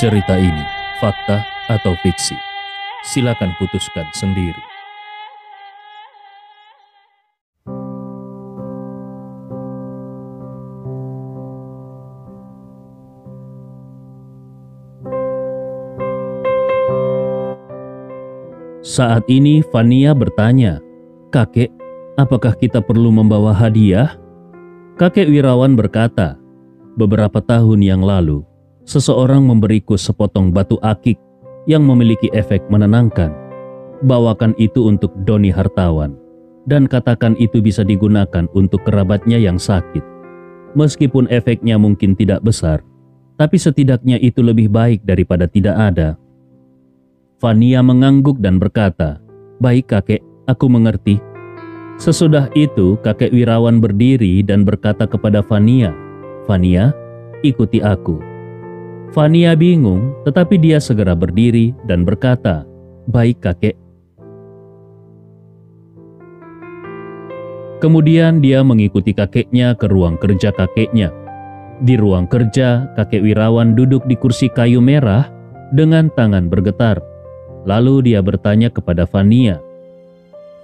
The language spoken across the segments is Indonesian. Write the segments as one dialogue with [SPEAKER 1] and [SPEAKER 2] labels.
[SPEAKER 1] Cerita ini fakta atau fiksi? Silakan putuskan sendiri. Saat ini Fania bertanya, "Kakek, apakah kita perlu membawa hadiah?" Kakek Wirawan berkata, "Beberapa tahun yang lalu, seseorang memberiku sepotong batu akik yang memiliki efek menenangkan. Bawakan itu untuk Doni Hartawan dan katakan itu bisa digunakan untuk kerabatnya yang sakit. Meskipun efeknya mungkin tidak besar, tapi setidaknya itu lebih baik daripada tidak ada." Fania mengangguk dan berkata, "Baik, kakek, aku mengerti." Sesudah itu, kakek Wirawan berdiri dan berkata kepada Fania, "Fania, ikuti aku." Fania bingung, tetapi dia segera berdiri dan berkata, "Baik, kakek." Kemudian dia mengikuti kakeknya ke ruang kerja kakeknya. Di ruang kerja, kakek Wirawan duduk di kursi kayu merah dengan tangan bergetar. Lalu dia bertanya kepada Fania,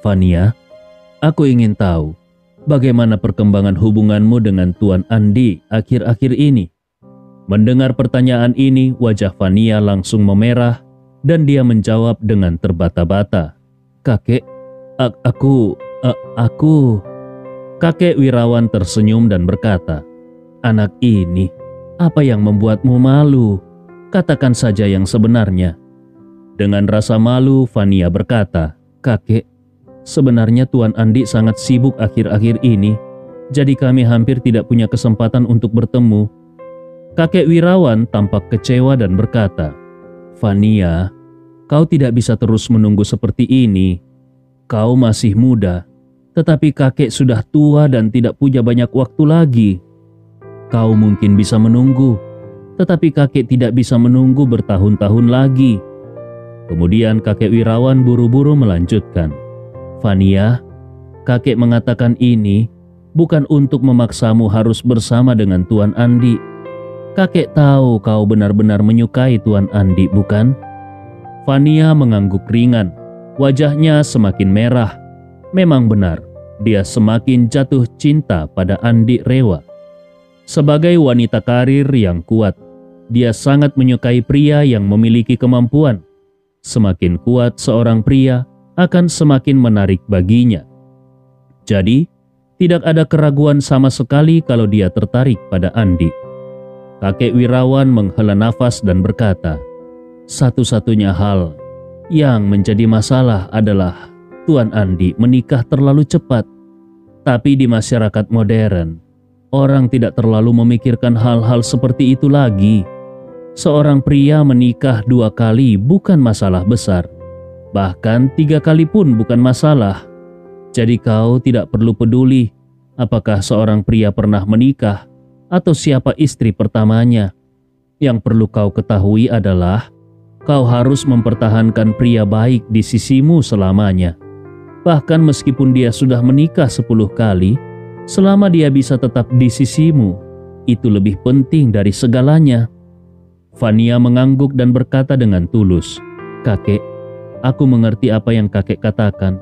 [SPEAKER 1] "Fania, aku ingin tahu bagaimana perkembangan hubunganmu dengan Tuan Andi akhir-akhir ini?" Mendengar pertanyaan ini, wajah Fania langsung memerah dan dia menjawab dengan terbata-bata, "Kakek, aku, aku." Kakek Wirawan tersenyum dan berkata, "Anak ini, apa yang membuatmu malu? Katakan saja yang sebenarnya." Dengan rasa malu, Fania berkata, Kakek, sebenarnya Tuan Andi sangat sibuk akhir-akhir ini, jadi kami hampir tidak punya kesempatan untuk bertemu. Kakek Wirawan tampak kecewa dan berkata, Fania, kau tidak bisa terus menunggu seperti ini. Kau masih muda, tetapi kakek sudah tua dan tidak punya banyak waktu lagi. Kau mungkin bisa menunggu, tetapi kakek tidak bisa menunggu bertahun-tahun lagi. Kemudian kakek Wirawan buru-buru melanjutkan. Fania, kakek mengatakan ini bukan untuk memaksamu harus bersama dengan Tuan Andi. Kakek tahu kau benar-benar menyukai Tuan Andi, bukan? Fania mengangguk ringan. Wajahnya semakin merah. Memang benar, dia semakin jatuh cinta pada Andi Rewa. Sebagai wanita karir yang kuat, dia sangat menyukai pria yang memiliki kemampuan semakin kuat seorang pria akan semakin menarik baginya. Jadi, tidak ada keraguan sama sekali kalau dia tertarik pada Andi. Kakek Wirawan menghela nafas dan berkata, satu-satunya hal yang menjadi masalah adalah Tuan Andi menikah terlalu cepat. Tapi di masyarakat modern, orang tidak terlalu memikirkan hal-hal seperti itu lagi seorang pria menikah dua kali bukan masalah besar. Bahkan tiga kali pun bukan masalah. Jadi kau tidak perlu peduli apakah seorang pria pernah menikah atau siapa istri pertamanya. Yang perlu kau ketahui adalah kau harus mempertahankan pria baik di sisimu selamanya. Bahkan meskipun dia sudah menikah sepuluh kali, selama dia bisa tetap di sisimu, itu lebih penting dari segalanya. Fania mengangguk dan berkata dengan tulus, Kakek, aku mengerti apa yang kakek katakan,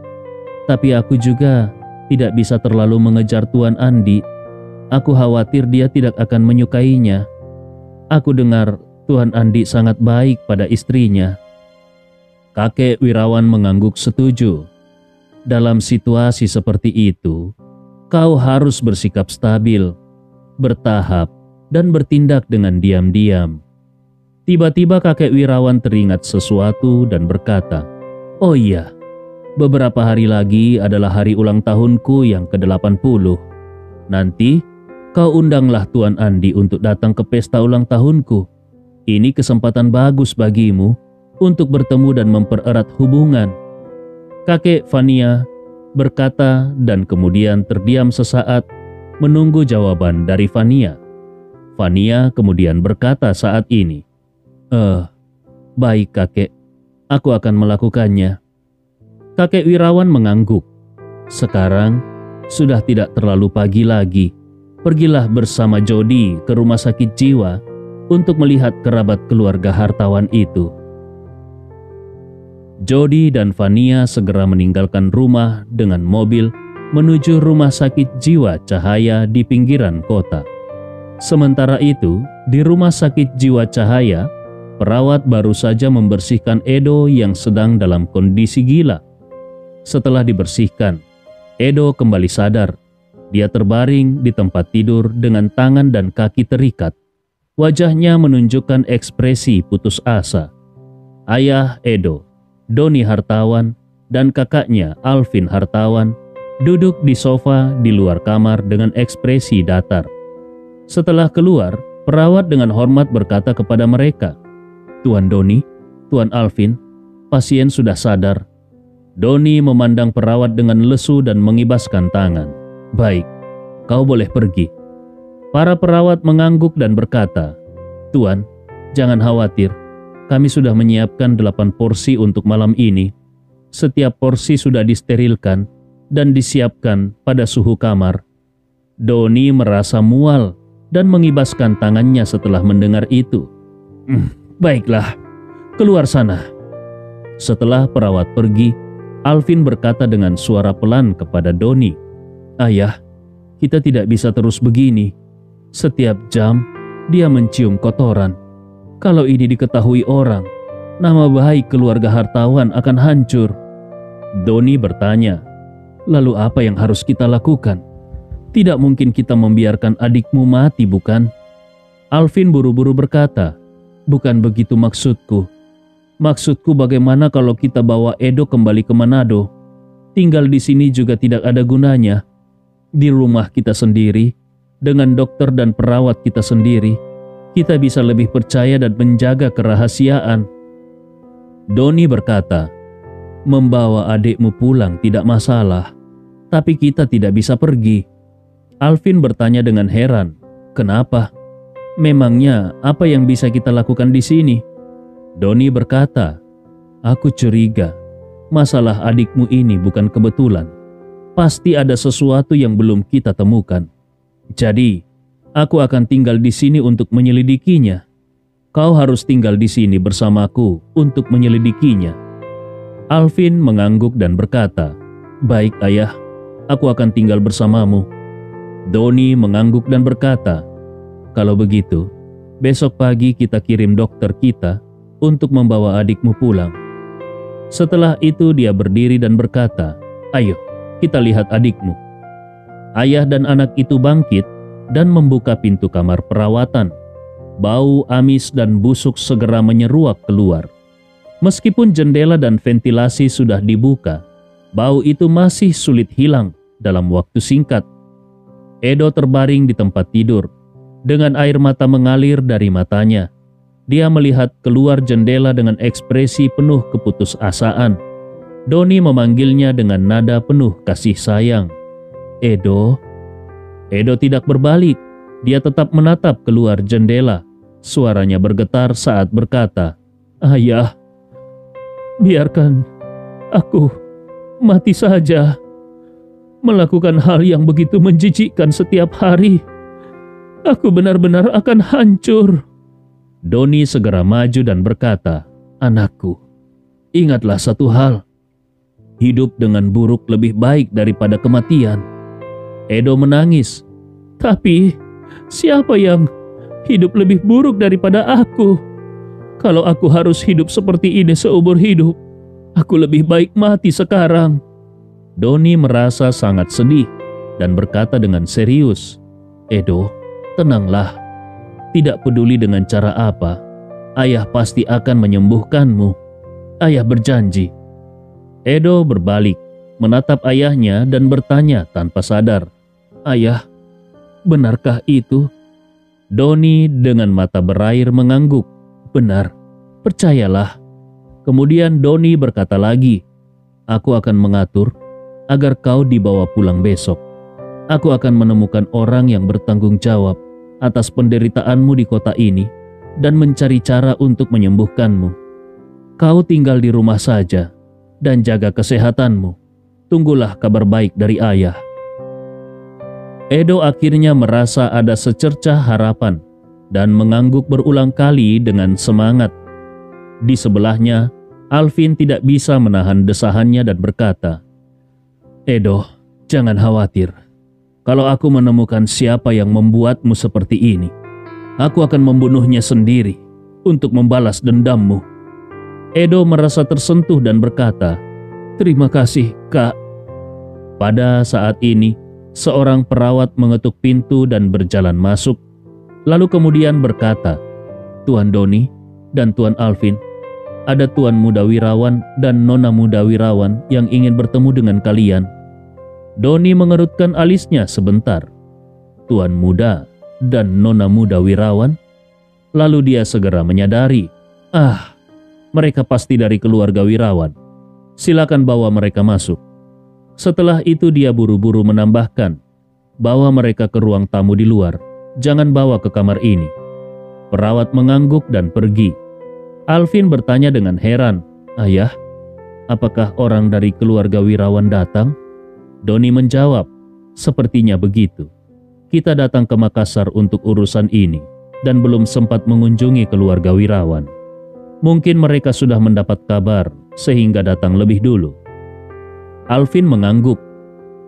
[SPEAKER 1] tapi aku juga tidak bisa terlalu mengejar Tuan Andi. Aku khawatir dia tidak akan menyukainya. Aku dengar Tuan Andi sangat baik pada istrinya. Kakek Wirawan mengangguk setuju. Dalam situasi seperti itu, kau harus bersikap stabil, bertahap, dan bertindak dengan diam-diam. Tiba-tiba kakek Wirawan teringat sesuatu dan berkata, Oh iya, beberapa hari lagi adalah hari ulang tahunku yang ke-80. Nanti kau undanglah Tuan Andi untuk datang ke pesta ulang tahunku. Ini kesempatan bagus bagimu untuk bertemu dan mempererat hubungan. Kakek Fania berkata dan kemudian terdiam sesaat menunggu jawaban dari Fania. Fania kemudian berkata saat ini, Eh, baik kakek, aku akan melakukannya. Kakek Wirawan mengangguk. Sekarang sudah tidak terlalu pagi lagi. Pergilah bersama Jody ke rumah sakit jiwa untuk melihat kerabat keluarga hartawan itu. Jody dan Vania segera meninggalkan rumah dengan mobil menuju rumah sakit jiwa Cahaya di pinggiran kota. Sementara itu, di rumah sakit jiwa Cahaya, perawat baru saja membersihkan Edo yang sedang dalam kondisi gila. Setelah dibersihkan, Edo kembali sadar. Dia terbaring di tempat tidur dengan tangan dan kaki terikat. Wajahnya menunjukkan ekspresi putus asa. Ayah Edo Doni Hartawan, dan kakaknya Alvin Hartawan duduk di sofa di luar kamar dengan ekspresi datar. Setelah keluar, perawat dengan hormat berkata kepada mereka, Tuan Doni, Tuan Alvin, pasien sudah sadar. Doni memandang perawat dengan lesu dan mengibaskan tangan. Baik, kau boleh pergi. Para perawat mengangguk dan berkata, Tuan, jangan khawatir, kami sudah menyiapkan delapan porsi untuk malam ini. Setiap porsi sudah disterilkan dan disiapkan pada suhu kamar. Doni merasa mual dan mengibaskan tangannya setelah mendengar itu. Hmm, baiklah, keluar sana. Setelah perawat pergi, Alvin berkata dengan suara pelan kepada Doni, Ayah, kita tidak bisa terus begini. Setiap jam, dia mencium kotoran. Kalau ini diketahui orang, nama baik keluarga hartawan akan hancur. Doni bertanya, lalu apa yang harus kita lakukan? Tidak mungkin kita membiarkan adikmu mati, bukan? Alvin buru-buru berkata, bukan begitu maksudku. Maksudku bagaimana kalau kita bawa Edo kembali ke Manado? Tinggal di sini juga tidak ada gunanya. Di rumah kita sendiri, dengan dokter dan perawat kita sendiri, kita bisa lebih percaya dan menjaga kerahasiaan. Doni berkata, membawa adikmu pulang tidak masalah, tapi kita tidak bisa pergi. Alvin bertanya dengan heran, kenapa? Memangnya apa yang bisa kita lakukan di sini? Doni berkata, aku curiga masalah adikmu ini bukan kebetulan. Pasti ada sesuatu yang belum kita temukan. Jadi, Aku akan tinggal di sini untuk menyelidikinya. Kau harus tinggal di sini bersamaku untuk menyelidikinya. Alvin mengangguk dan berkata, Baik ayah, aku akan tinggal bersamamu. Doni mengangguk dan berkata, Kalau begitu, besok pagi kita kirim dokter kita untuk membawa adikmu pulang. Setelah itu dia berdiri dan berkata, Ayo, kita lihat adikmu. Ayah dan anak itu bangkit dan membuka pintu kamar perawatan. Bau amis dan busuk segera menyeruak keluar. Meskipun jendela dan ventilasi sudah dibuka, bau itu masih sulit hilang dalam waktu singkat. Edo terbaring di tempat tidur, dengan air mata mengalir dari matanya. Dia melihat keluar jendela dengan ekspresi penuh keputusasaan. Doni memanggilnya dengan nada penuh kasih sayang. Edo, Edo tidak berbalik. Dia tetap menatap keluar jendela. Suaranya bergetar saat berkata, Ayah, biarkan aku mati saja. Melakukan hal yang begitu menjijikkan setiap hari. Aku benar-benar akan hancur. Doni segera maju dan berkata, Anakku, ingatlah satu hal. Hidup dengan buruk lebih baik daripada kematian. Edo menangis. Tapi siapa yang hidup lebih buruk daripada aku? Kalau aku harus hidup seperti ini seumur hidup, aku lebih baik mati sekarang. Doni merasa sangat sedih dan berkata dengan serius, Edo, tenanglah. Tidak peduli dengan cara apa, ayah pasti akan menyembuhkanmu. Ayah berjanji. Edo berbalik, menatap ayahnya dan bertanya tanpa sadar, Ayah, benarkah itu? Doni dengan mata berair mengangguk. Benar, percayalah. Kemudian Doni berkata lagi, Aku akan mengatur agar kau dibawa pulang besok. Aku akan menemukan orang yang bertanggung jawab atas penderitaanmu di kota ini dan mencari cara untuk menyembuhkanmu. Kau tinggal di rumah saja dan jaga kesehatanmu. Tunggulah kabar baik dari ayah. Edo akhirnya merasa ada secercah harapan dan mengangguk berulang kali dengan semangat. Di sebelahnya, Alvin tidak bisa menahan desahannya dan berkata, Edo, jangan khawatir. Kalau aku menemukan siapa yang membuatmu seperti ini, aku akan membunuhnya sendiri untuk membalas dendammu. Edo merasa tersentuh dan berkata, Terima kasih, Kak. Pada saat ini, seorang perawat mengetuk pintu dan berjalan masuk, lalu kemudian berkata, Tuan Doni dan Tuan Alvin, ada Tuan Muda Wirawan dan Nona Muda Wirawan yang ingin bertemu dengan kalian. Doni mengerutkan alisnya sebentar. Tuan Muda dan Nona Muda Wirawan? Lalu dia segera menyadari, ah, mereka pasti dari keluarga Wirawan. Silakan bawa mereka masuk. Setelah itu dia buru-buru menambahkan, bawa mereka ke ruang tamu di luar, jangan bawa ke kamar ini. Perawat mengangguk dan pergi. Alvin bertanya dengan heran, Ayah, apakah orang dari keluarga Wirawan datang? Doni menjawab, sepertinya begitu. Kita datang ke Makassar untuk urusan ini dan belum sempat mengunjungi keluarga Wirawan. Mungkin mereka sudah mendapat kabar sehingga datang lebih dulu. Alvin mengangguk.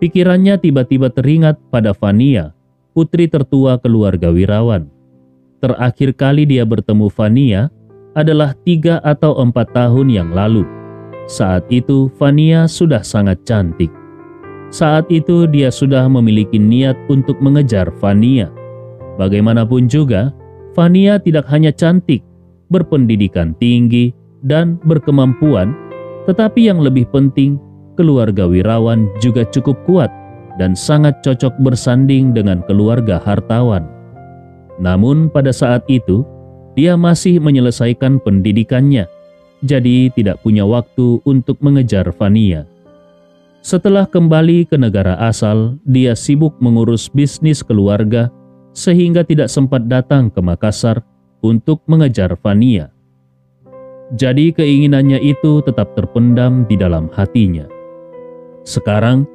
[SPEAKER 1] Pikirannya tiba-tiba teringat pada Fania, putri tertua keluarga Wirawan. Terakhir kali dia bertemu Fania adalah tiga atau empat tahun yang lalu. Saat itu Fania sudah sangat cantik. Saat itu dia sudah memiliki niat untuk mengejar Fania. Bagaimanapun juga, Fania tidak hanya cantik, berpendidikan tinggi, dan berkemampuan, tetapi yang lebih penting keluarga Wirawan juga cukup kuat dan sangat cocok bersanding dengan keluarga hartawan. Namun pada saat itu, dia masih menyelesaikan pendidikannya, jadi tidak punya waktu untuk mengejar Fania. Setelah kembali ke negara asal, dia sibuk mengurus bisnis keluarga sehingga tidak sempat datang ke Makassar untuk mengejar Fania. Jadi keinginannya itu tetap terpendam di dalam hatinya. Sekarang,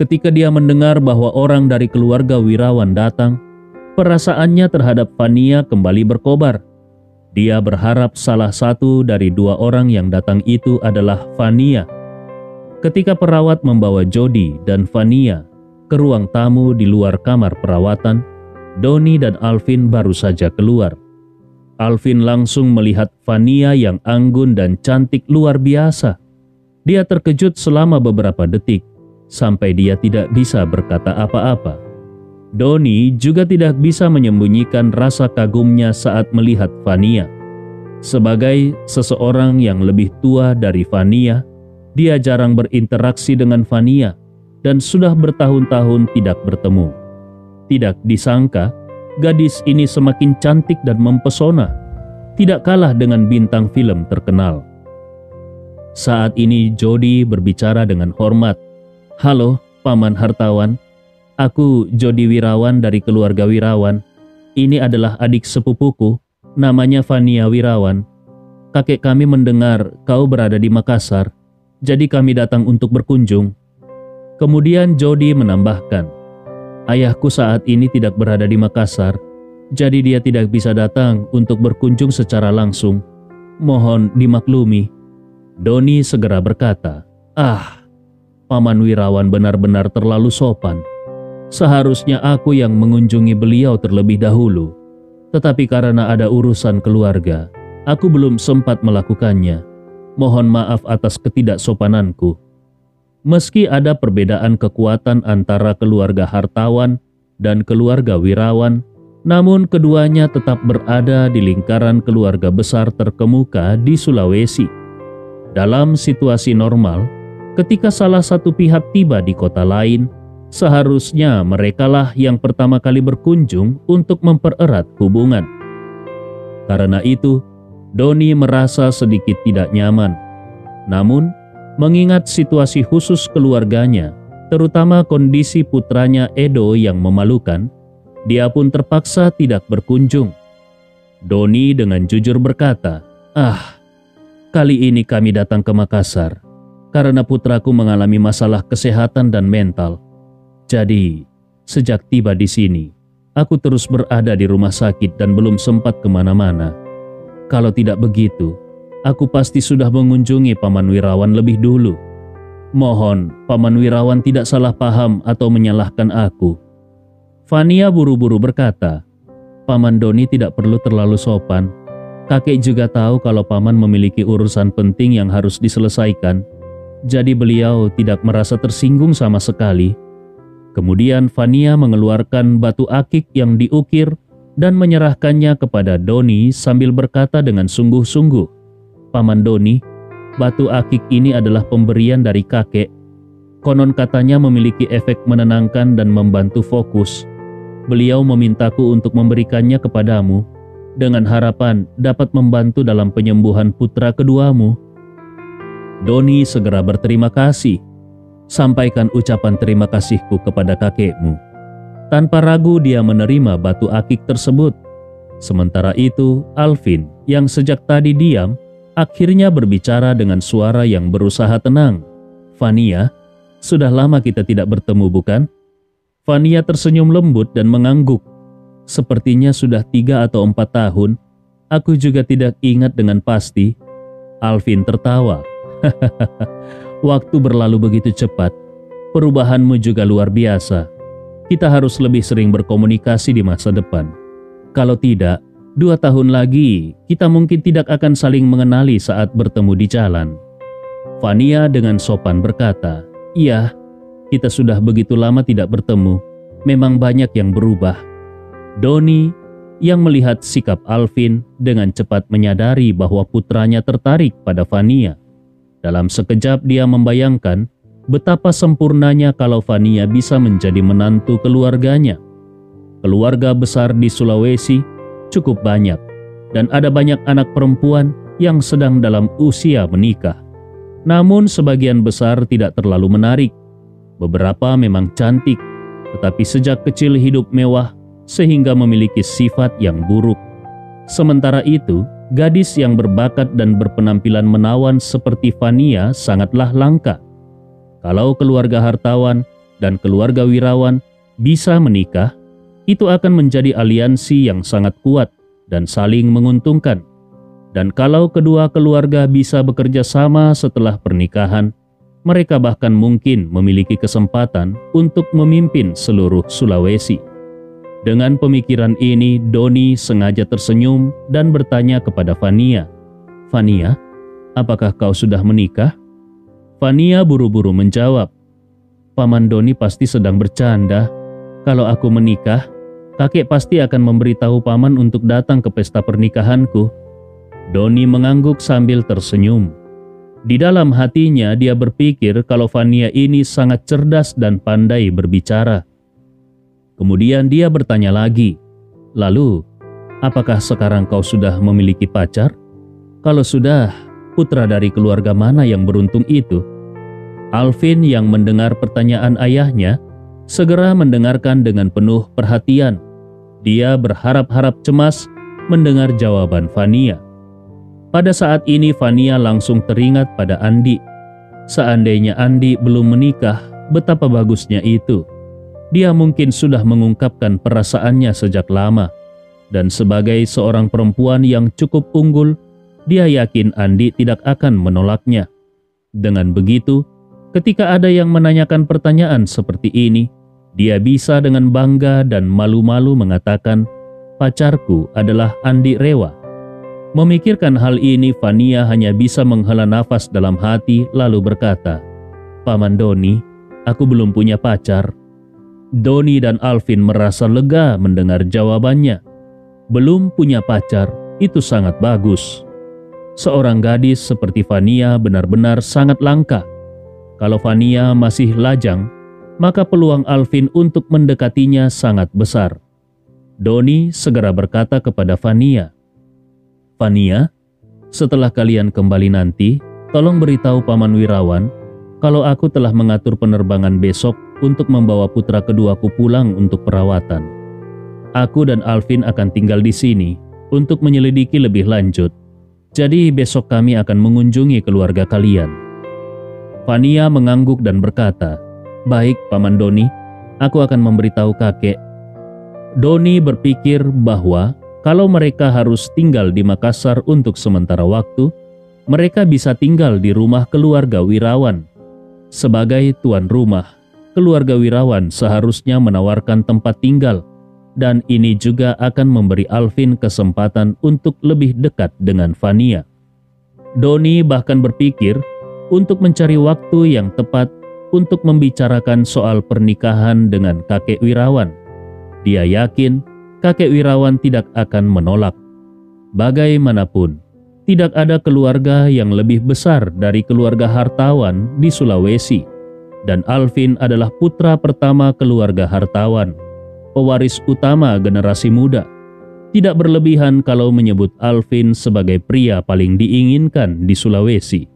[SPEAKER 1] ketika dia mendengar bahwa orang dari keluarga Wirawan datang, perasaannya terhadap Fania kembali berkobar. Dia berharap salah satu dari dua orang yang datang itu adalah Fania. Ketika perawat membawa Jody dan Fania ke ruang tamu di luar kamar perawatan, Doni dan Alvin baru saja keluar. Alvin langsung melihat Fania yang anggun dan cantik luar biasa. Dia terkejut selama beberapa detik, sampai dia tidak bisa berkata apa-apa. Doni juga tidak bisa menyembunyikan rasa kagumnya saat melihat Fania. Sebagai seseorang yang lebih tua dari Fania, dia jarang berinteraksi dengan Fania dan sudah bertahun-tahun tidak bertemu. Tidak disangka, gadis ini semakin cantik dan mempesona, tidak kalah dengan bintang film terkenal. Saat ini Jody berbicara dengan hormat. Halo, Paman Hartawan. Aku Jody Wirawan dari keluarga Wirawan. Ini adalah adik sepupuku, namanya Fania Wirawan. Kakek kami mendengar kau berada di Makassar, jadi kami datang untuk berkunjung. Kemudian Jody menambahkan, Ayahku saat ini tidak berada di Makassar, jadi dia tidak bisa datang untuk berkunjung secara langsung. Mohon dimaklumi. Doni segera berkata, Ah, Paman Wirawan benar-benar terlalu sopan. Seharusnya aku yang mengunjungi beliau terlebih dahulu. Tetapi karena ada urusan keluarga, aku belum sempat melakukannya. Mohon maaf atas ketidaksopananku. Meski ada perbedaan kekuatan antara keluarga hartawan dan keluarga wirawan, namun keduanya tetap berada di lingkaran keluarga besar terkemuka di Sulawesi dalam situasi normal, ketika salah satu pihak tiba di kota lain, seharusnya merekalah yang pertama kali berkunjung untuk mempererat hubungan. Karena itu, Doni merasa sedikit tidak nyaman. Namun, mengingat situasi khusus keluarganya, terutama kondisi putranya Edo yang memalukan, dia pun terpaksa tidak berkunjung. Doni dengan jujur berkata, "Ah, Kali ini kami datang ke Makassar karena putraku mengalami masalah kesehatan dan mental. Jadi, sejak tiba di sini, aku terus berada di rumah sakit dan belum sempat ke mana-mana. Kalau tidak begitu, aku pasti sudah mengunjungi Paman Wirawan lebih dulu. Mohon, Paman Wirawan tidak salah paham atau menyalahkan aku. Fania buru-buru berkata, Paman Doni tidak perlu terlalu sopan. Kakek juga tahu kalau Paman memiliki urusan penting yang harus diselesaikan. Jadi beliau tidak merasa tersinggung sama sekali. Kemudian Fania mengeluarkan batu akik yang diukir dan menyerahkannya kepada Doni sambil berkata dengan sungguh-sungguh, Paman Doni, batu akik ini adalah pemberian dari kakek. Konon katanya memiliki efek menenangkan dan membantu fokus. Beliau memintaku untuk memberikannya kepadamu dengan harapan dapat membantu dalam penyembuhan putra keduamu. Doni segera berterima kasih sampaikan ucapan terima kasihku kepada kakekmu. Tanpa ragu dia menerima batu akik tersebut. Sementara itu, Alvin yang sejak tadi diam, akhirnya berbicara dengan suara yang berusaha tenang. Fania, sudah lama kita tidak bertemu bukan? Fania tersenyum lembut dan mengangguk. Sepertinya sudah tiga atau empat tahun, aku juga tidak ingat dengan pasti. Alvin tertawa. Waktu berlalu begitu cepat, perubahanmu juga luar biasa. Kita harus lebih sering berkomunikasi di masa depan. Kalau tidak, dua tahun lagi kita mungkin tidak akan saling mengenali saat bertemu di jalan. Fania dengan sopan berkata, Iya, kita sudah begitu lama tidak bertemu. Memang banyak yang berubah. Doni yang melihat sikap Alvin dengan cepat menyadari bahwa putranya tertarik pada Fania. Dalam sekejap dia membayangkan betapa sempurnanya kalau Fania bisa menjadi menantu keluarganya. Keluarga besar di Sulawesi cukup banyak dan ada banyak anak perempuan yang sedang dalam usia menikah. Namun sebagian besar tidak terlalu menarik. Beberapa memang cantik, tetapi sejak kecil hidup mewah sehingga memiliki sifat yang buruk. Sementara itu, gadis yang berbakat dan berpenampilan menawan seperti Fania sangatlah langka. Kalau keluarga hartawan dan keluarga wirawan bisa menikah, itu akan menjadi aliansi yang sangat kuat dan saling menguntungkan. Dan kalau kedua keluarga bisa bekerja sama setelah pernikahan, mereka bahkan mungkin memiliki kesempatan untuk memimpin seluruh Sulawesi. Dengan pemikiran ini, Doni sengaja tersenyum dan bertanya kepada Fania, Fania, apakah kau sudah menikah? Fania buru-buru menjawab, Paman Doni pasti sedang bercanda. Kalau aku menikah, kakek pasti akan memberitahu paman untuk datang ke pesta pernikahanku. Doni mengangguk sambil tersenyum. Di dalam hatinya dia berpikir kalau Fania ini sangat cerdas dan pandai berbicara. Kemudian dia bertanya lagi, Lalu, apakah sekarang kau sudah memiliki pacar? Kalau sudah, putra dari keluarga mana yang beruntung itu? Alvin yang mendengar pertanyaan ayahnya, segera mendengarkan dengan penuh perhatian. Dia berharap-harap cemas mendengar jawaban Fania. Pada saat ini Fania langsung teringat pada Andi. Seandainya Andi belum menikah, betapa bagusnya itu. Dia mungkin sudah mengungkapkan perasaannya sejak lama, dan sebagai seorang perempuan yang cukup unggul, dia yakin Andi tidak akan menolaknya. Dengan begitu, ketika ada yang menanyakan pertanyaan seperti ini, dia bisa dengan bangga dan malu-malu mengatakan, "Pacarku adalah Andi Rewa." Memikirkan hal ini, Fania hanya bisa menghela nafas dalam hati lalu berkata, "Paman Doni, aku belum punya pacar." Doni dan Alvin merasa lega mendengar jawabannya. Belum punya pacar, itu sangat bagus. Seorang gadis seperti Fania benar-benar sangat langka. Kalau Fania masih lajang, maka peluang Alvin untuk mendekatinya sangat besar. Doni segera berkata kepada Fania, Fania, setelah kalian kembali nanti, tolong beritahu Paman Wirawan kalau aku telah mengatur penerbangan besok untuk membawa putra keduaku pulang untuk perawatan. Aku dan Alvin akan tinggal di sini untuk menyelidiki lebih lanjut. Jadi besok kami akan mengunjungi keluarga kalian. Fania mengangguk dan berkata, Baik, Paman Doni, aku akan memberitahu kakek. Doni berpikir bahwa kalau mereka harus tinggal di Makassar untuk sementara waktu, mereka bisa tinggal di rumah keluarga Wirawan. Sebagai tuan rumah, keluarga Wirawan seharusnya menawarkan tempat tinggal, dan ini juga akan memberi Alvin kesempatan untuk lebih dekat dengan Fania. Doni bahkan berpikir untuk mencari waktu yang tepat untuk membicarakan soal pernikahan dengan kakek Wirawan. Dia yakin kakek Wirawan tidak akan menolak. Bagaimanapun, tidak ada keluarga yang lebih besar dari keluarga hartawan di Sulawesi, dan Alvin adalah putra pertama keluarga hartawan, pewaris utama generasi muda tidak berlebihan kalau menyebut Alvin sebagai pria paling diinginkan di Sulawesi.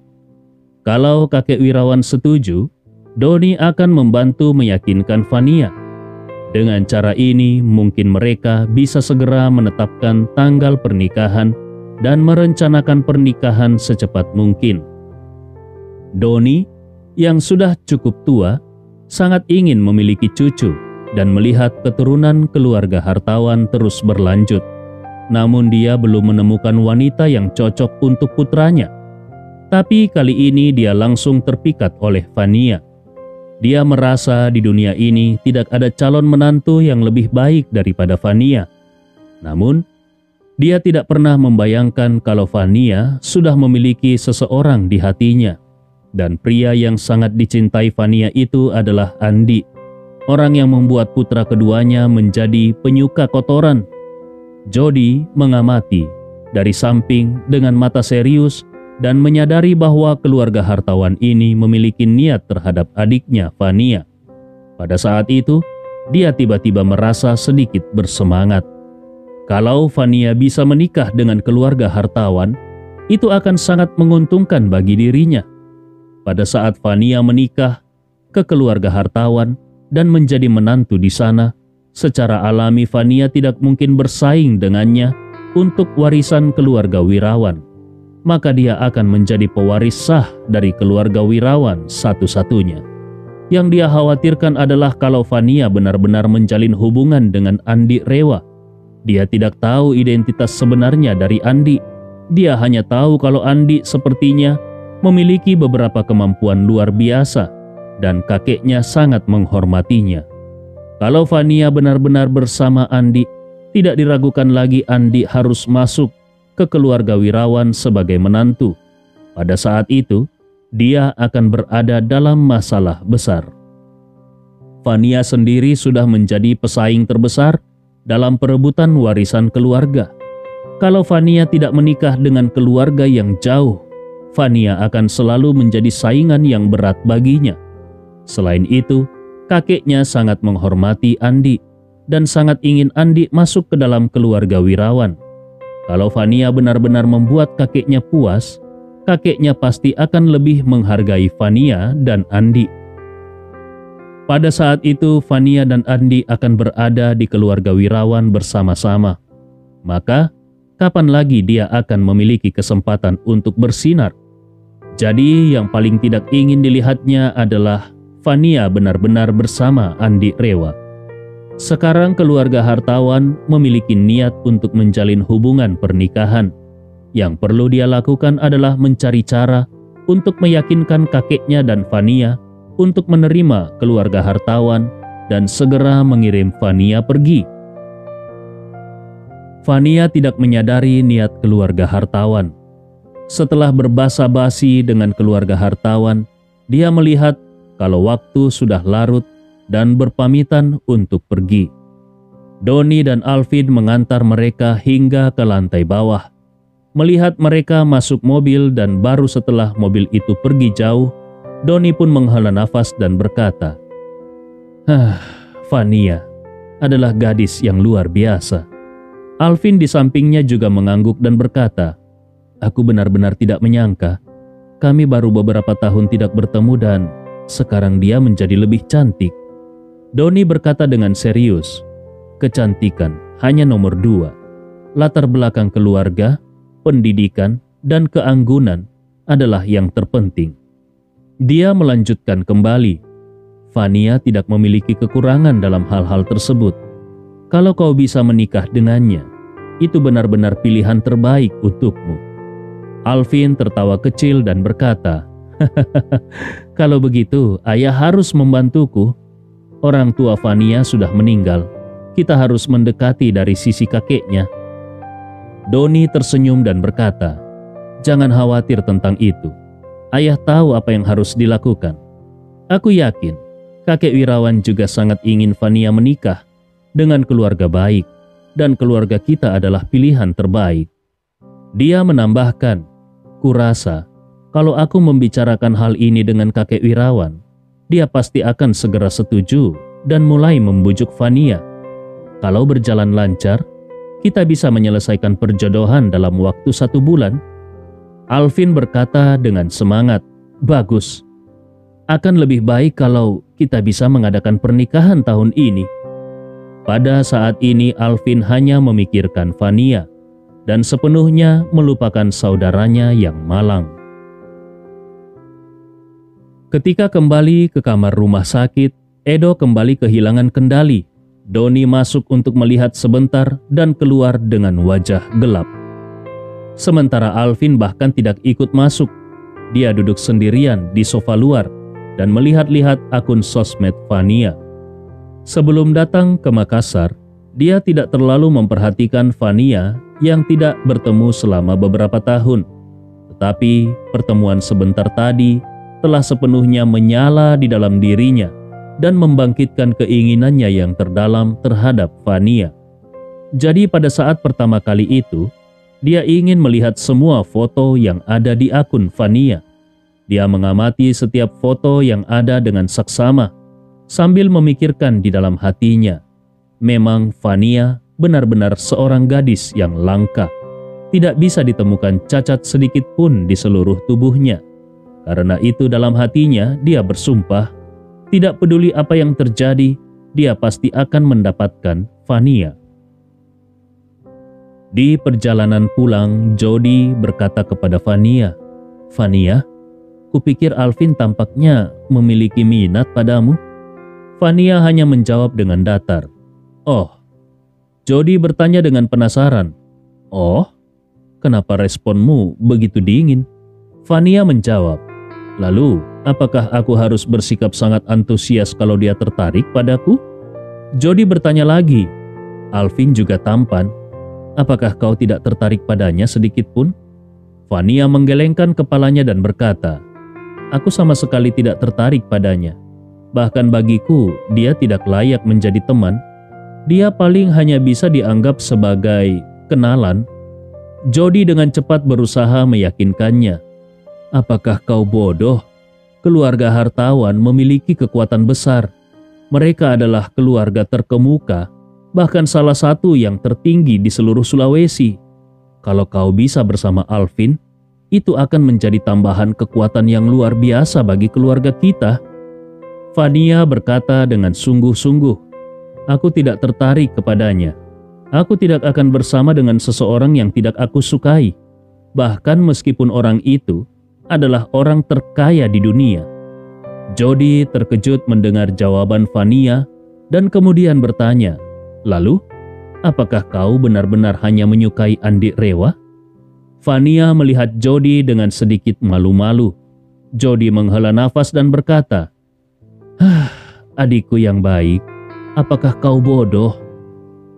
[SPEAKER 1] Kalau kakek Wirawan setuju, Doni akan membantu meyakinkan Fania. Dengan cara ini, mungkin mereka bisa segera menetapkan tanggal pernikahan dan merencanakan pernikahan secepat mungkin. Doni, yang sudah cukup tua, sangat ingin memiliki cucu dan melihat keturunan keluarga hartawan terus berlanjut. Namun dia belum menemukan wanita yang cocok untuk putranya. Tapi kali ini dia langsung terpikat oleh Fania. Dia merasa di dunia ini tidak ada calon menantu yang lebih baik daripada Fania. Namun, dia tidak pernah membayangkan kalau Fania sudah memiliki seseorang di hatinya. Dan pria yang sangat dicintai Fania itu adalah Andi orang yang membuat putra keduanya menjadi penyuka kotoran. Jody mengamati dari samping dengan mata serius dan menyadari bahwa keluarga hartawan ini memiliki niat terhadap adiknya Fania. Pada saat itu, dia tiba-tiba merasa sedikit bersemangat. Kalau Fania bisa menikah dengan keluarga hartawan, itu akan sangat menguntungkan bagi dirinya. Pada saat Fania menikah ke keluarga hartawan, dan menjadi menantu di sana, secara alami Fania tidak mungkin bersaing dengannya untuk warisan keluarga Wirawan. Maka dia akan menjadi pewaris sah dari keluarga Wirawan satu-satunya. Yang dia khawatirkan adalah kalau Fania benar-benar menjalin hubungan dengan Andi Rewa. Dia tidak tahu identitas sebenarnya dari Andi. Dia hanya tahu kalau Andi sepertinya memiliki beberapa kemampuan luar biasa dan kakeknya sangat menghormatinya. Kalau Fania benar-benar bersama Andi, tidak diragukan lagi Andi harus masuk ke keluarga Wirawan sebagai menantu. Pada saat itu, dia akan berada dalam masalah besar. Fania sendiri sudah menjadi pesaing terbesar dalam perebutan warisan keluarga. Kalau Fania tidak menikah dengan keluarga yang jauh, Fania akan selalu menjadi saingan yang berat baginya. Selain itu, kakeknya sangat menghormati Andi dan sangat ingin Andi masuk ke dalam keluarga Wirawan. Kalau Fania benar-benar membuat kakeknya puas, kakeknya pasti akan lebih menghargai Fania dan Andi. Pada saat itu, Fania dan Andi akan berada di keluarga Wirawan bersama-sama. Maka, kapan lagi dia akan memiliki kesempatan untuk bersinar? Jadi, yang paling tidak ingin dilihatnya adalah Fania benar-benar bersama Andi Rewa. Sekarang keluarga hartawan memiliki niat untuk menjalin hubungan pernikahan. Yang perlu dia lakukan adalah mencari cara untuk meyakinkan kakeknya dan Fania untuk menerima keluarga hartawan dan segera mengirim Fania pergi. Fania tidak menyadari niat keluarga hartawan. Setelah berbasa-basi dengan keluarga hartawan, dia melihat kalau waktu sudah larut dan berpamitan untuk pergi. Doni dan Alvin mengantar mereka hingga ke lantai bawah. Melihat mereka masuk mobil dan baru setelah mobil itu pergi jauh, Doni pun menghela nafas dan berkata, Hah, Fania adalah gadis yang luar biasa. Alvin di sampingnya juga mengangguk dan berkata, Aku benar-benar tidak menyangka, kami baru beberapa tahun tidak bertemu dan sekarang dia menjadi lebih cantik. Doni berkata dengan serius, kecantikan hanya nomor dua. Latar belakang keluarga, pendidikan, dan keanggunan adalah yang terpenting. Dia melanjutkan kembali, Fania tidak memiliki kekurangan dalam hal-hal tersebut. Kalau kau bisa menikah dengannya, itu benar-benar pilihan terbaik untukmu. Alvin tertawa kecil dan berkata, Kalau begitu, ayah harus membantuku. Orang tua Fania sudah meninggal. Kita harus mendekati dari sisi kakeknya. Doni tersenyum dan berkata, Jangan khawatir tentang itu. Ayah tahu apa yang harus dilakukan. Aku yakin kakek Wirawan juga sangat ingin Fania menikah dengan keluarga baik dan keluarga kita adalah pilihan terbaik. Dia menambahkan, kurasa kalau aku membicarakan hal ini dengan kakek Wirawan, dia pasti akan segera setuju dan mulai membujuk Fania. Kalau berjalan lancar, kita bisa menyelesaikan perjodohan dalam waktu satu bulan. Alvin berkata dengan semangat, bagus, akan lebih baik kalau kita bisa mengadakan pernikahan tahun ini. Pada saat ini Alvin hanya memikirkan Fania dan sepenuhnya melupakan saudaranya yang malang. Ketika kembali ke kamar rumah sakit, Edo kembali kehilangan kendali. Doni masuk untuk melihat sebentar dan keluar dengan wajah gelap. Sementara Alvin bahkan tidak ikut masuk. Dia duduk sendirian di sofa luar dan melihat-lihat akun sosmed Fania. Sebelum datang ke Makassar, dia tidak terlalu memperhatikan Fania yang tidak bertemu selama beberapa tahun. Tetapi pertemuan sebentar tadi telah sepenuhnya menyala di dalam dirinya dan membangkitkan keinginannya yang terdalam terhadap Fania. Jadi pada saat pertama kali itu, dia ingin melihat semua foto yang ada di akun Fania. Dia mengamati setiap foto yang ada dengan saksama sambil memikirkan di dalam hatinya. Memang Fania benar-benar seorang gadis yang langka. Tidak bisa ditemukan cacat sedikit pun di seluruh tubuhnya. Karena itu dalam hatinya dia bersumpah, tidak peduli apa yang terjadi, dia pasti akan mendapatkan Fania. Di perjalanan pulang, Jody berkata kepada Fania, Fania, Kupikir Alvin tampaknya memiliki minat padamu. Fania hanya menjawab dengan datar. Oh, Jody bertanya dengan penasaran. Oh, kenapa responmu begitu dingin? Fania menjawab. Lalu, apakah aku harus bersikap sangat antusias kalau dia tertarik padaku? Jody bertanya lagi. Alvin juga tampan. Apakah kau tidak tertarik padanya sedikit pun? Fania menggelengkan kepalanya dan berkata, aku sama sekali tidak tertarik padanya. Bahkan bagiku, dia tidak layak menjadi teman. Dia paling hanya bisa dianggap sebagai kenalan. Jody dengan cepat berusaha meyakinkannya. Apakah kau bodoh? Keluarga hartawan memiliki kekuatan besar. Mereka adalah keluarga terkemuka, bahkan salah satu yang tertinggi di seluruh Sulawesi. Kalau kau bisa bersama Alvin, itu akan menjadi tambahan kekuatan yang luar biasa bagi keluarga kita. Fania berkata dengan sungguh-sungguh, Aku tidak tertarik kepadanya. Aku tidak akan bersama dengan seseorang yang tidak aku sukai, bahkan meskipun orang itu adalah orang terkaya di dunia. Jody terkejut mendengar jawaban Fania dan kemudian bertanya, Lalu, apakah kau benar-benar hanya menyukai Andi Rewa? Fania melihat Jody dengan sedikit malu-malu. Jody menghela nafas dan berkata, Hah, adikku yang baik, apakah kau bodoh?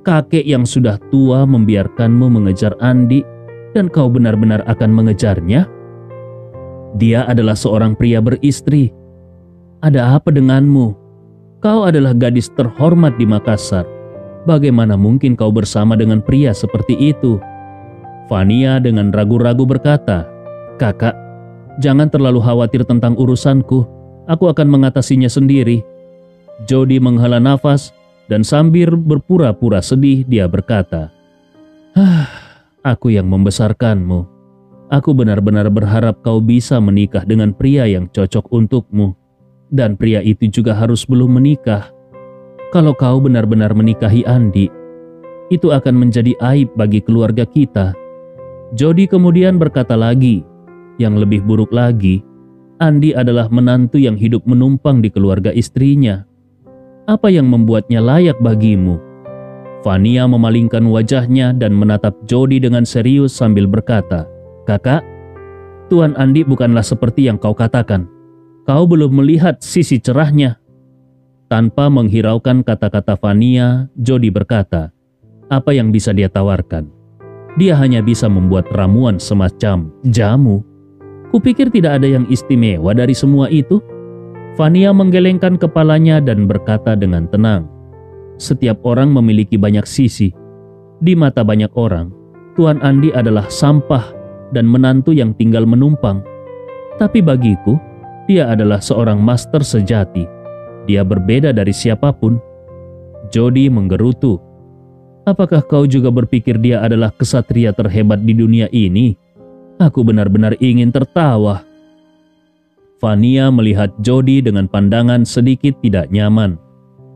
[SPEAKER 1] Kakek yang sudah tua membiarkanmu mengejar Andi dan kau benar-benar akan mengejarnya? Dia adalah seorang pria beristri. Ada apa denganmu? Kau adalah gadis terhormat di Makassar. Bagaimana mungkin kau bersama dengan pria seperti itu?' Fania dengan ragu-ragu berkata, Kakak, jangan terlalu khawatir tentang urusanku. Aku akan mengatasinya sendiri. Jody menghela nafas dan sambil berpura-pura sedih dia berkata, Hah, aku yang membesarkanmu. Aku benar-benar berharap kau bisa menikah dengan pria yang cocok untukmu. Dan pria itu juga harus belum menikah. Kalau kau benar-benar menikahi Andi, itu akan menjadi aib bagi keluarga kita Jody kemudian berkata lagi, yang lebih buruk lagi, Andi adalah menantu yang hidup menumpang di keluarga istrinya. Apa yang membuatnya layak bagimu? Fania memalingkan wajahnya dan menatap Jody dengan serius sambil berkata, Kakak, Tuan Andi bukanlah seperti yang kau katakan. Kau belum melihat sisi cerahnya. Tanpa menghiraukan kata-kata Fania, Jody berkata, apa yang bisa dia tawarkan? Dia hanya bisa membuat ramuan semacam jamu. Kupikir tidak ada yang istimewa dari semua itu. Fania menggelengkan kepalanya dan berkata dengan tenang, setiap orang memiliki banyak sisi. Di mata banyak orang, Tuan Andi adalah sampah dan menantu yang tinggal menumpang. Tapi bagiku, dia adalah seorang master sejati. Dia berbeda dari siapa pun. Jody menggerutu. Apakah kau juga berpikir dia adalah kesatria terhebat di dunia ini? Aku benar-benar ingin tertawa. Fania melihat Jody dengan pandangan sedikit tidak nyaman.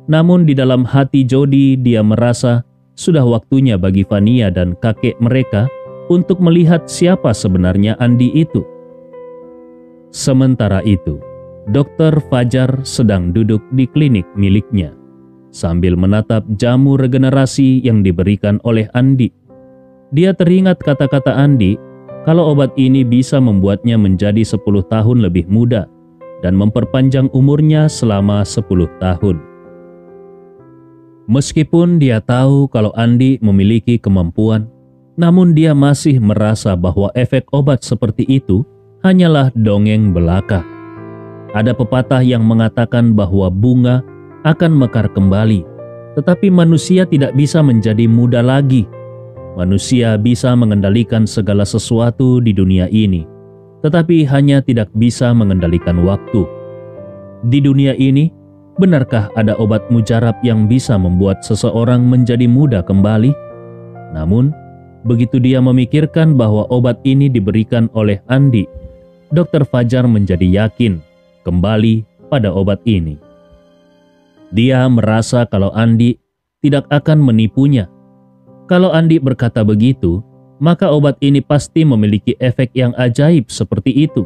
[SPEAKER 1] Namun di dalam hati Jody dia merasa sudah waktunya bagi Fania dan kakek mereka untuk melihat siapa sebenarnya Andi itu. Sementara itu, Dr. Fajar sedang duduk di klinik miliknya sambil menatap jamu regenerasi yang diberikan oleh Andi. Dia teringat kata-kata Andi kalau obat ini bisa membuatnya menjadi 10 tahun lebih muda dan memperpanjang umurnya selama 10 tahun. Meskipun dia tahu kalau Andi memiliki kemampuan, namun dia masih merasa bahwa efek obat seperti itu hanyalah dongeng belaka. Ada pepatah yang mengatakan bahwa bunga akan mekar kembali, tetapi manusia tidak bisa menjadi muda lagi. Manusia bisa mengendalikan segala sesuatu di dunia ini, tetapi hanya tidak bisa mengendalikan waktu. Di dunia ini, benarkah ada obat mujarab yang bisa membuat seseorang menjadi muda kembali? Namun, begitu dia memikirkan bahwa obat ini diberikan oleh Andi Dr. Fajar menjadi yakin kembali pada obat ini. Dia merasa kalau Andi tidak akan menipunya. Kalau Andi berkata begitu, maka obat ini pasti memiliki efek yang ajaib seperti itu.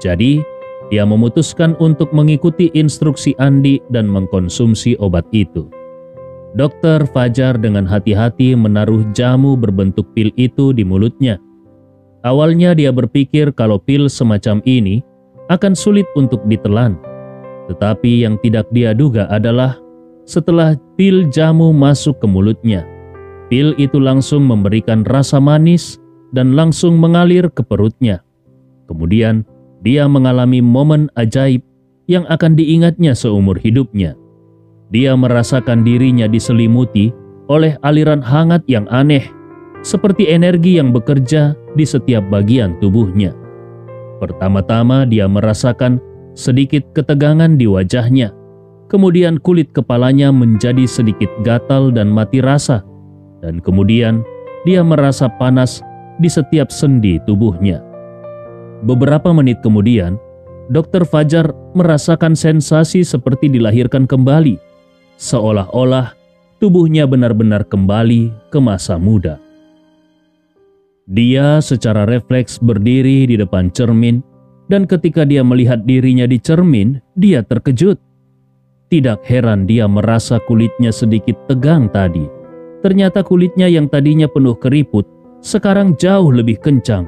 [SPEAKER 1] Jadi, dia memutuskan untuk mengikuti instruksi Andi dan mengkonsumsi obat itu. Dokter Fajar dengan hati-hati menaruh jamu berbentuk pil itu di mulutnya. Awalnya dia berpikir kalau pil semacam ini akan sulit untuk ditelan. Tetapi yang tidak dia duga adalah setelah pil jamu masuk ke mulutnya, pil itu langsung memberikan rasa manis dan langsung mengalir ke perutnya. Kemudian dia mengalami momen ajaib yang akan diingatnya seumur hidupnya. Dia merasakan dirinya diselimuti oleh aliran hangat yang aneh seperti energi yang bekerja di setiap bagian tubuhnya. Pertama-tama dia merasakan sedikit ketegangan di wajahnya, kemudian kulit kepalanya menjadi sedikit gatal dan mati rasa, dan kemudian dia merasa panas di setiap sendi tubuhnya. Beberapa menit kemudian, Dokter Fajar merasakan sensasi seperti dilahirkan kembali, seolah-olah tubuhnya benar-benar kembali ke masa muda. Dia secara refleks berdiri di depan cermin, dan ketika dia melihat dirinya di cermin, dia terkejut. Tidak heran dia merasa kulitnya sedikit tegang tadi. Ternyata kulitnya yang tadinya penuh keriput, sekarang jauh lebih kencang,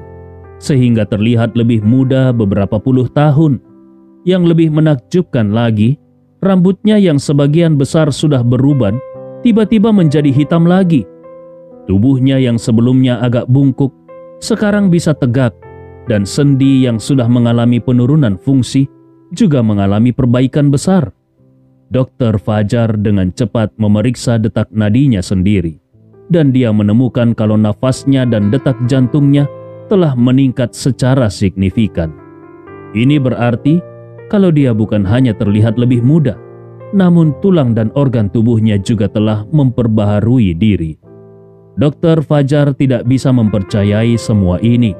[SPEAKER 1] sehingga terlihat lebih muda beberapa puluh tahun. Yang lebih menakjubkan lagi, rambutnya yang sebagian besar sudah beruban, tiba-tiba menjadi hitam lagi Tubuhnya yang sebelumnya agak bungkuk, sekarang bisa tegak, dan sendi yang sudah mengalami penurunan fungsi juga mengalami perbaikan besar. Dokter Fajar dengan cepat memeriksa detak nadinya sendiri, dan dia menemukan kalau nafasnya dan detak jantungnya telah meningkat secara signifikan. Ini berarti kalau dia bukan hanya terlihat lebih muda, namun tulang dan organ tubuhnya juga telah memperbaharui diri. Dokter Fajar tidak bisa mempercayai semua ini.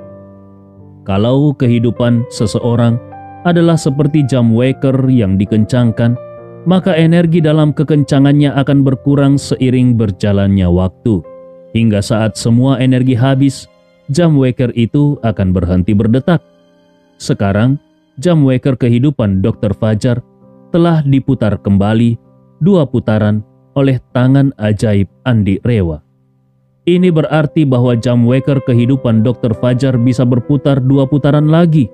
[SPEAKER 1] Kalau kehidupan seseorang adalah seperti jam waker yang dikencangkan, maka energi dalam kekencangannya akan berkurang seiring berjalannya waktu. Hingga saat semua energi habis, jam waker itu akan berhenti berdetak. Sekarang, jam waker kehidupan Dr. Fajar telah diputar kembali dua putaran oleh tangan ajaib Andi Rewa. Ini berarti bahwa jam waker kehidupan Dr. Fajar bisa berputar dua putaran lagi.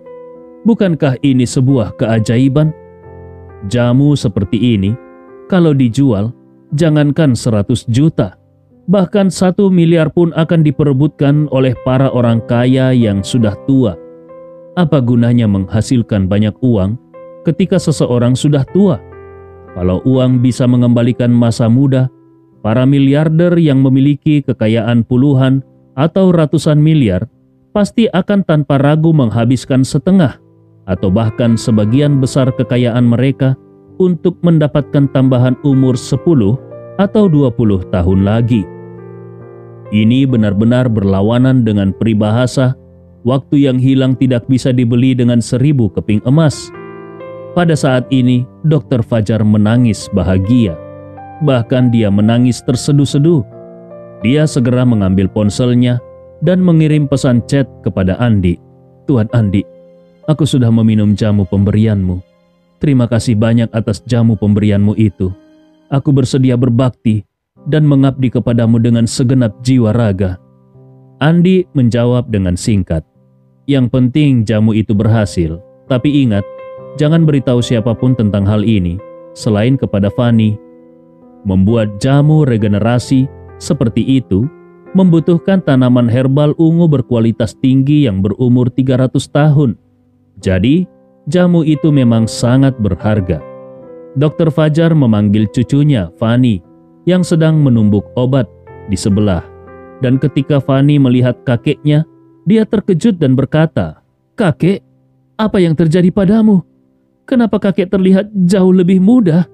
[SPEAKER 1] Bukankah ini sebuah keajaiban? Jamu seperti ini, kalau dijual, jangankan 100 juta, bahkan satu miliar pun akan diperebutkan oleh para orang kaya yang sudah tua. Apa gunanya menghasilkan banyak uang ketika seseorang sudah tua? Kalau uang bisa mengembalikan masa muda, Para miliarder yang memiliki kekayaan puluhan atau ratusan miliar pasti akan tanpa ragu menghabiskan setengah atau bahkan sebagian besar kekayaan mereka untuk mendapatkan tambahan umur 10 atau 20 tahun lagi. Ini benar-benar berlawanan dengan peribahasa, waktu yang hilang tidak bisa dibeli dengan seribu keping emas. Pada saat ini, Dr. Fajar menangis bahagia Bahkan dia menangis terseduh-seduh. Dia segera mengambil ponselnya dan mengirim pesan chat kepada Andi. Tuan Andi, aku sudah meminum jamu pemberianmu. Terima kasih banyak atas jamu pemberianmu itu. Aku bersedia berbakti dan mengabdi kepadamu dengan segenap jiwa raga. Andi menjawab dengan singkat. Yang penting jamu itu berhasil, tapi ingat, jangan beritahu siapa pun tentang hal ini, selain kepada Fani Membuat jamu regenerasi seperti itu membutuhkan tanaman herbal ungu berkualitas tinggi yang berumur 300 tahun. Jadi, jamu itu memang sangat berharga. Dr. Fajar memanggil cucunya, Fani, yang sedang menumbuk obat di sebelah. Dan ketika Fani melihat kakeknya, dia terkejut dan berkata, Kakek, apa yang terjadi padamu? Kenapa kakek terlihat jauh lebih muda?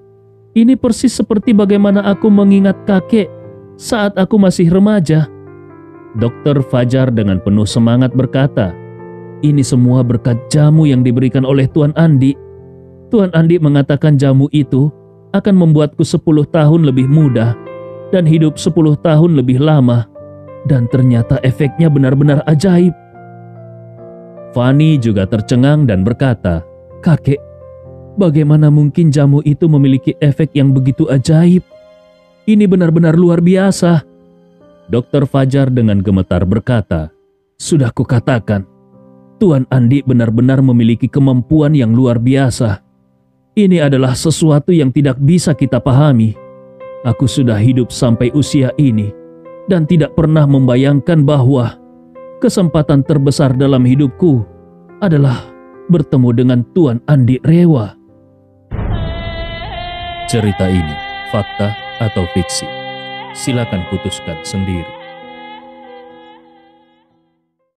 [SPEAKER 1] Ini persis seperti bagaimana aku mengingat kakek saat aku masih remaja. Dokter Fajar dengan penuh semangat berkata, ini semua berkat jamu yang diberikan oleh Tuan Andi. Tuan Andi mengatakan jamu itu akan membuatku 10 tahun lebih muda dan hidup 10 tahun lebih lama. Dan ternyata efeknya benar-benar ajaib. Fani juga tercengang dan berkata, Kakek, Bagaimana mungkin jamu itu memiliki efek yang begitu ajaib? Ini benar-benar luar biasa. Dokter Fajar dengan gemetar berkata, Sudah kukatakan, Tuan Andi benar-benar memiliki kemampuan yang luar biasa. Ini adalah sesuatu yang tidak bisa kita pahami. Aku sudah hidup sampai usia ini dan tidak pernah membayangkan bahwa kesempatan terbesar dalam hidupku adalah bertemu dengan Tuan Andi Rewa. Cerita ini fakta atau fiksi? Silakan putuskan sendiri.